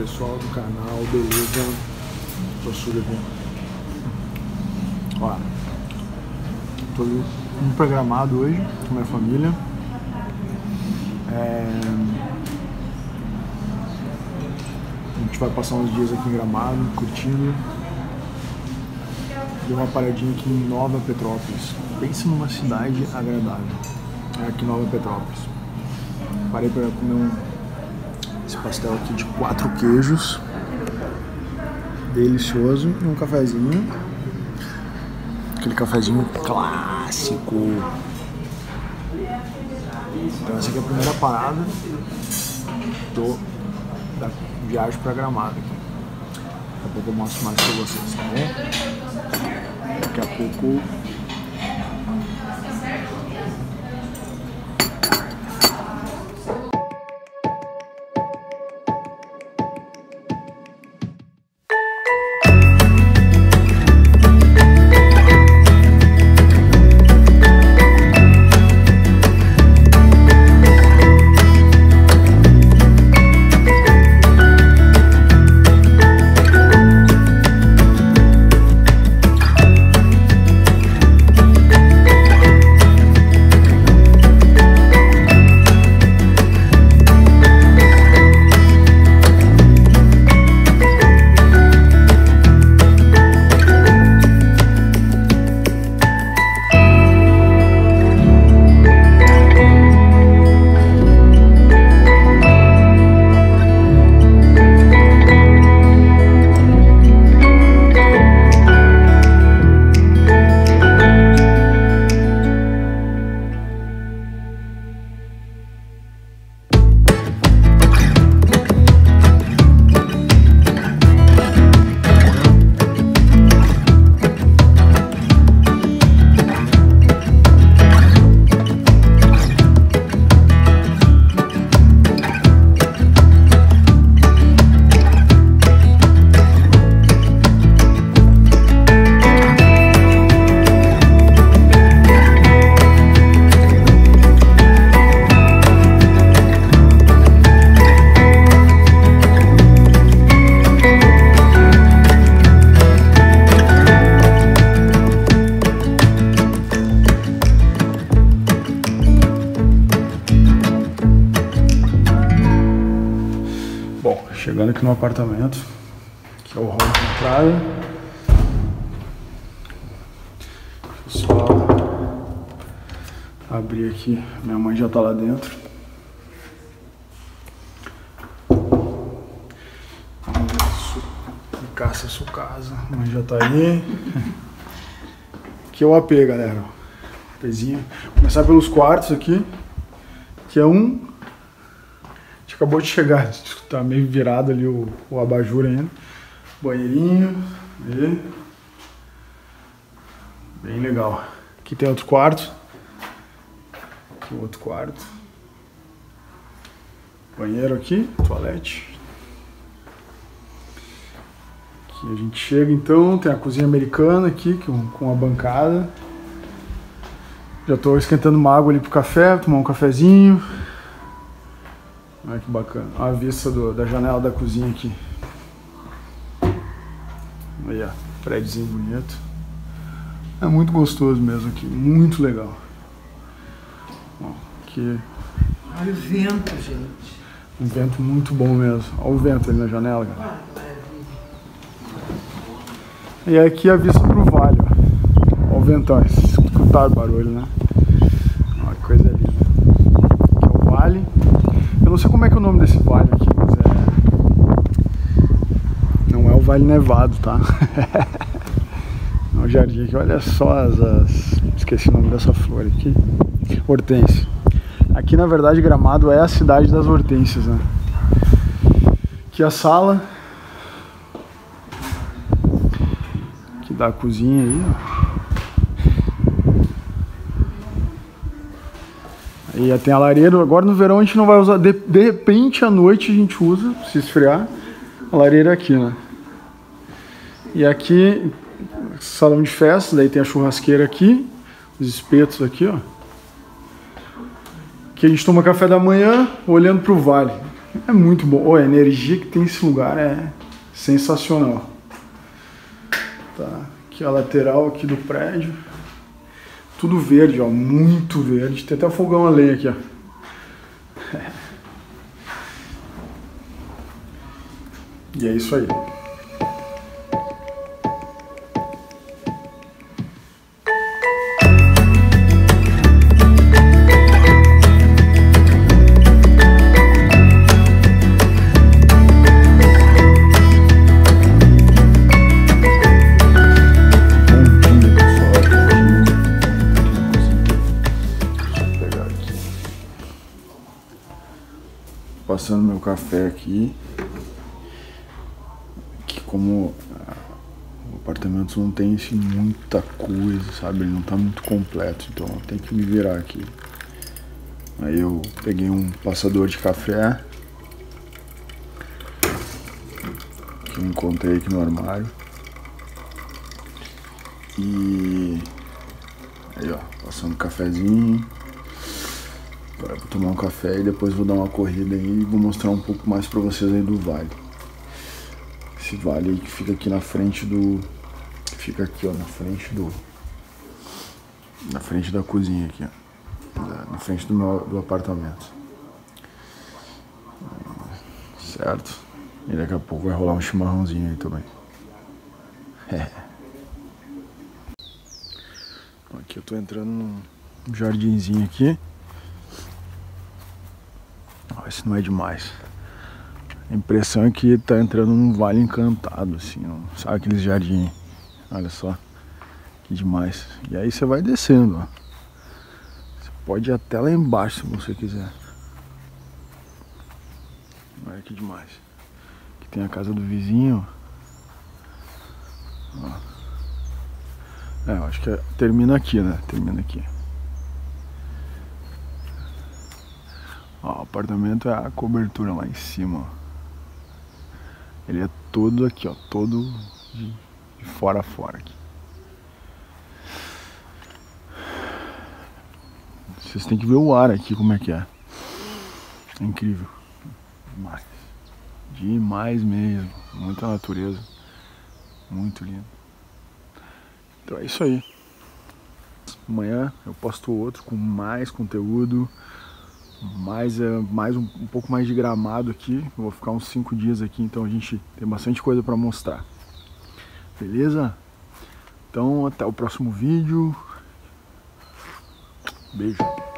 pessoal do canal, beleza? Tô aqui. Ó, tô indo programado hoje com minha família. É... A gente vai passar uns dias aqui em Gramado, curtindo. Deu uma paradinha aqui em Nova Petrópolis. Pensa numa cidade agradável. É aqui em Nova Petrópolis. Parei para comer um, esse pastel aqui de quatro queijos. Delicioso. E um cafezinho. Aquele cafezinho clássico. Então essa aqui é a primeira parada do, da viagem para aqui. Daqui a pouco eu mostro mais para vocês, tá bom? Daqui a pouco Chegando aqui no apartamento, que é o hall de entrada. Deixa eu só abrir aqui, minha mãe já tá lá dentro. Caça sua casa, a mãe já tá aí. Aqui é o AP, galera. APzinho. Começar pelos quartos aqui, que é um acabou de chegar, tá meio virado ali o, o abajur ainda. Banheirinho, aí. Bem legal. Aqui tem outro quarto. Aqui outro quarto. Banheiro aqui, toalete. Aqui a gente chega então, tem a cozinha americana aqui, com, com a bancada. Já estou esquentando uma água ali pro café, tomar um cafezinho. Olha que bacana. Olha a vista do, da janela da cozinha aqui. Aí, ó. Prédiozinho bonito. É muito gostoso mesmo aqui. Muito legal. Ó, aqui. Olha o vento, gente. Um vento muito bom mesmo. Olha o vento ali na janela, cara. E aqui a vista pro vale, ó. Olha o ventão. Escutar o barulho, né? Olha que coisa linda. Aqui é o vale. Eu não sei como é que é o nome desse vale aqui, mas é... Não é o Vale Nevado, tá? é o jardim aqui, olha só as, as... Esqueci o nome dessa flor aqui. Hortência. Aqui, na verdade, Gramado é a cidade das hortênsias, né? Aqui a sala. Aqui dá a cozinha aí, ó. E tem a lareira. Agora no verão a gente não vai usar. De, de repente à noite a gente usa, se esfriar. A lareira aqui, né? E aqui, salão de festa. Daí tem a churrasqueira aqui. Os espetos aqui, ó. Aqui a gente toma café da manhã olhando pro vale. É muito bom. Oh, a energia que tem esse lugar é sensacional. Tá. Aqui a lateral aqui do prédio. Tudo verde, ó. Muito verde. Tem até o fogão a lenha aqui, ó. E é isso aí. Passando meu café aqui. Que como ah, o apartamento não tem assim, muita coisa, sabe? Ele não tá muito completo, então tem que me virar aqui. Aí eu peguei um passador de café que eu encontrei aqui no armário. E aí ó, passando cafezinho. Vou tomar um café e depois vou dar uma corrida aí e vou mostrar um pouco mais pra vocês aí do vale. Esse vale aí que fica aqui na frente do. Fica aqui, ó, na frente do. Na frente da cozinha aqui, ó. Na frente do meu do apartamento. Certo? E daqui a pouco vai rolar um chimarrãozinho aí também. É. Aqui eu tô entrando num jardinzinho aqui. Esse não é demais. A impressão é que tá entrando num vale encantado, assim, ó. sabe aqueles jardins? Olha só, que demais. E aí você vai descendo, ó. Você pode ir até lá embaixo se você quiser. Olha que demais. Aqui tem a casa do vizinho. Ó. É, eu acho que é, termina aqui, né? Termina aqui. Ó, o apartamento é a cobertura lá em cima. Ele é todo aqui, ó, todo de, de fora a fora aqui. Vocês têm que ver o ar aqui como é que é. É incrível. Demais. Demais mesmo. Muita natureza. Muito lindo. Então é isso aí. Amanhã eu posto outro com mais conteúdo mais, é, mais um, um, pouco mais de gramado aqui. Eu vou ficar uns 5 dias aqui, então a gente tem bastante coisa para mostrar. Beleza? Então até o próximo vídeo. Beijo.